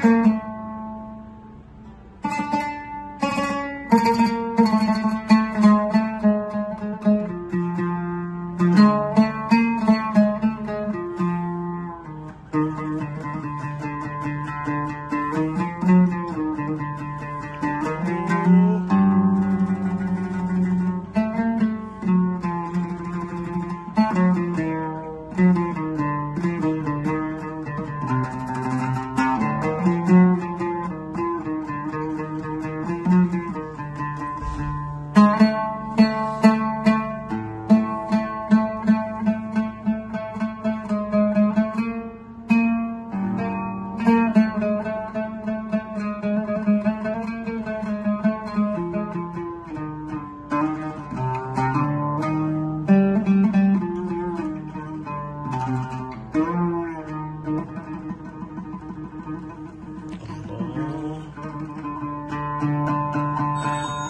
Thank mm -hmm. you.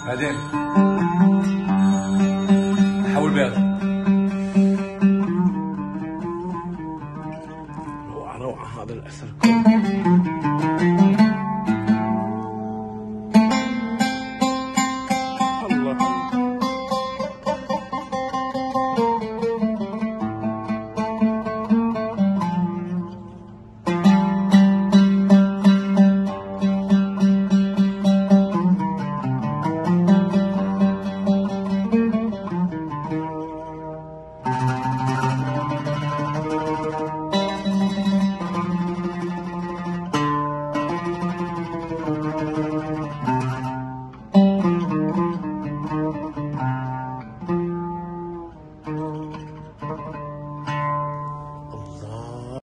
بعدين حول بيض روعة روعة هذا الأثر كله.